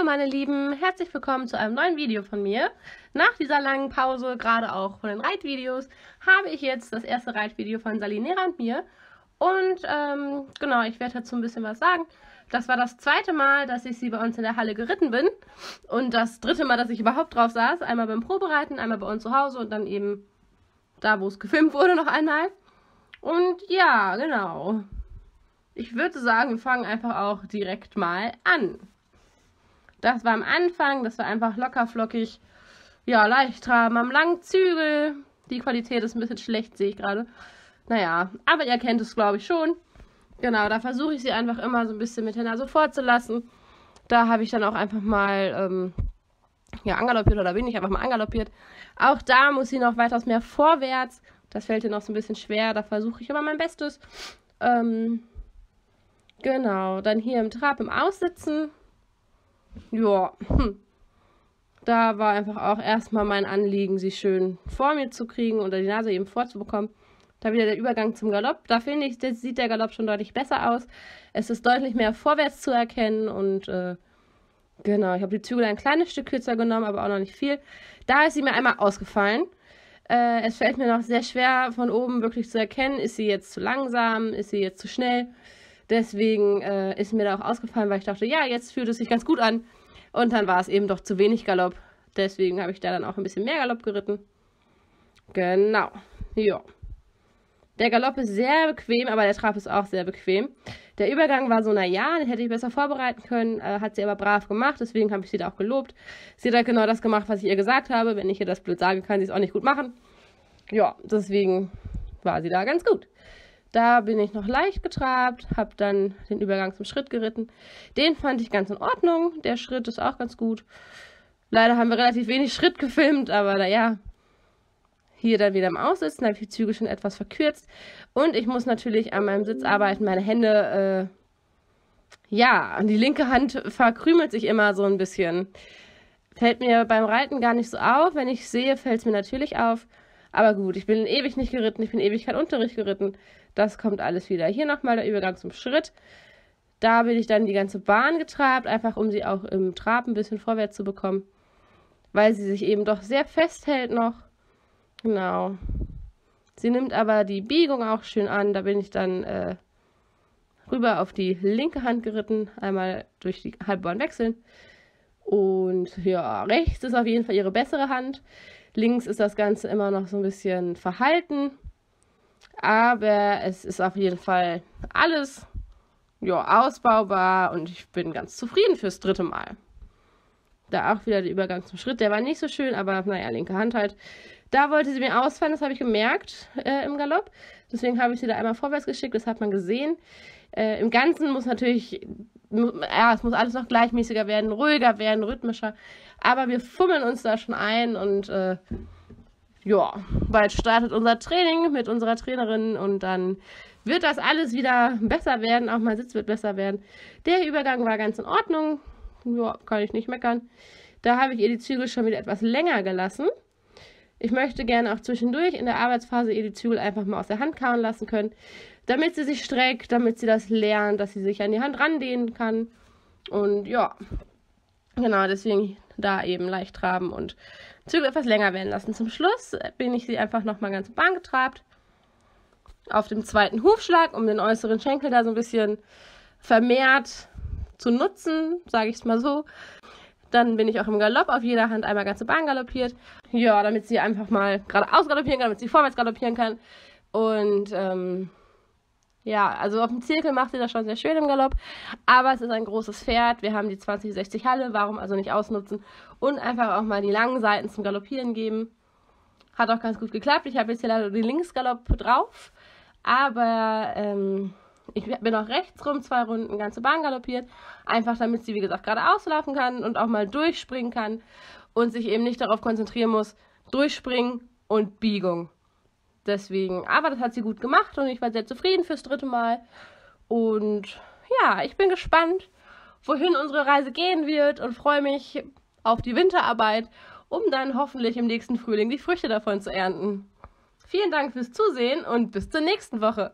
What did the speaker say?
Hallo meine Lieben, herzlich willkommen zu einem neuen Video von mir. Nach dieser langen Pause, gerade auch von den Reitvideos, habe ich jetzt das erste Reitvideo von Salinera und mir. Und ähm, genau, ich werde dazu ein bisschen was sagen. Das war das zweite Mal, dass ich sie bei uns in der Halle geritten bin. Und das dritte Mal, dass ich überhaupt drauf saß. Einmal beim Probereiten, einmal bei uns zu Hause und dann eben da, wo es gefilmt wurde, noch einmal. Und ja, genau. Ich würde sagen, wir fangen einfach auch direkt mal an. Das war am Anfang, das war einfach locker flockig. Ja, leicht traben am langen Zügel. Die Qualität ist ein bisschen schlecht, sehe ich gerade. Naja, aber ihr kennt es, glaube ich, schon. Genau, da versuche ich sie einfach immer so ein bisschen mit der Nase vorzulassen. Da habe ich dann auch einfach mal, ähm, ja, angaloppiert oder bin ich einfach mal angaloppiert. Auch da muss sie noch weitaus mehr vorwärts. Das fällt ihr noch so ein bisschen schwer. Da versuche ich immer mein Bestes. Ähm, genau, dann hier im Trab im Aussitzen ja, hm. da war einfach auch erstmal mein Anliegen, sie schön vor mir zu kriegen oder die Nase eben vorzubekommen. Da wieder der Übergang zum Galopp. Da finde ich, das sieht der Galopp schon deutlich besser aus. Es ist deutlich mehr vorwärts zu erkennen und äh, genau, ich habe die Zügel ein kleines Stück kürzer genommen, aber auch noch nicht viel. Da ist sie mir einmal ausgefallen. Äh, es fällt mir noch sehr schwer von oben wirklich zu erkennen, ist sie jetzt zu langsam, ist sie jetzt zu schnell. Deswegen äh, ist mir da auch ausgefallen, weil ich dachte, ja, jetzt fühlt es sich ganz gut an. Und dann war es eben doch zu wenig Galopp. Deswegen habe ich da dann auch ein bisschen mehr Galopp geritten. Genau. Ja. Der Galopp ist sehr bequem, aber der Trab ist auch sehr bequem. Der Übergang war so, naja, den hätte ich besser vorbereiten können, äh, hat sie aber brav gemacht, deswegen habe ich sie da auch gelobt. Sie hat genau das gemacht, was ich ihr gesagt habe. Wenn ich ihr das blöd sage, kann sie es auch nicht gut machen. Ja, deswegen war sie da ganz gut. Da bin ich noch leicht getrabt, habe dann den Übergang zum Schritt geritten. Den fand ich ganz in Ordnung. Der Schritt ist auch ganz gut. Leider haben wir relativ wenig Schritt gefilmt, aber naja. Hier dann wieder im Aussitzen, habe ich die Züge schon etwas verkürzt. Und ich muss natürlich an meinem Sitz arbeiten. Meine Hände, äh, ja, die linke Hand verkrümelt sich immer so ein bisschen. Fällt mir beim Reiten gar nicht so auf. Wenn ich sehe, fällt es mir natürlich auf. Aber gut, ich bin ewig nicht geritten, ich bin ewig kein Unterricht geritten. Das kommt alles wieder. Hier nochmal der Übergang zum Schritt. Da bin ich dann die ganze Bahn getrabt, einfach um sie auch im Trab ein bisschen vorwärts zu bekommen. Weil sie sich eben doch sehr festhält noch. Genau. Sie nimmt aber die Biegung auch schön an. Da bin ich dann äh, rüber auf die linke Hand geritten. Einmal durch die Halbbahn wechseln. Und ja, rechts ist auf jeden Fall ihre bessere Hand. Links ist das Ganze immer noch so ein bisschen verhalten. Aber es ist auf jeden Fall alles ja, ausbaubar und ich bin ganz zufrieden fürs dritte Mal. Da auch wieder der Übergang zum Schritt, der war nicht so schön, aber naja, linke Hand halt. Da wollte sie mir ausfallen, das habe ich gemerkt äh, im Galopp. Deswegen habe ich sie da einmal vorwärts geschickt, das hat man gesehen. Äh, Im Ganzen muss natürlich, ja, es muss alles noch gleichmäßiger werden, ruhiger werden, rhythmischer. Aber wir fummeln uns da schon ein und äh, ja, bald startet unser Training mit unserer Trainerin und dann wird das alles wieder besser werden. Auch mein Sitz wird besser werden. Der Übergang war ganz in Ordnung. Ja, kann ich nicht meckern. Da habe ich ihr die Zügel schon wieder etwas länger gelassen. Ich möchte gerne auch zwischendurch in der Arbeitsphase ihr die Zügel einfach mal aus der Hand kauen lassen können, damit sie sich streckt, damit sie das lernt, dass sie sich an die Hand randehnen kann. Und ja, genau, deswegen da eben leicht traben und Zügel etwas länger werden lassen. Zum Schluss bin ich sie einfach nochmal ganz Bahn getrabt. Auf dem zweiten Hufschlag, um den äußeren Schenkel da so ein bisschen vermehrt zu nutzen, sage ich es mal so. Dann bin ich auch im Galopp auf jeder Hand einmal ganze Bahn galoppiert. Ja, damit sie einfach mal geradeaus galoppieren kann, damit sie vorwärts galoppieren kann. Und ähm, ja, also auf dem Zirkel macht sie das schon sehr schön im Galopp. Aber es ist ein großes Pferd. Wir haben die 2060 Halle. Warum also nicht ausnutzen und einfach auch mal die langen Seiten zum Galoppieren geben? Hat auch ganz gut geklappt. Ich habe jetzt hier leider den Linksgalopp drauf. Aber ähm, ich bin auch rechts rum zwei Runden ganze Bahn galoppiert. Einfach damit sie, wie gesagt, geradeaus laufen kann und auch mal durchspringen kann. Und sich eben nicht darauf konzentrieren muss, durchspringen und Biegung. Deswegen, aber das hat sie gut gemacht und ich war sehr zufrieden fürs dritte Mal. Und ja, ich bin gespannt, wohin unsere Reise gehen wird und freue mich auf die Winterarbeit, um dann hoffentlich im nächsten Frühling die Früchte davon zu ernten. Vielen Dank fürs Zusehen und bis zur nächsten Woche.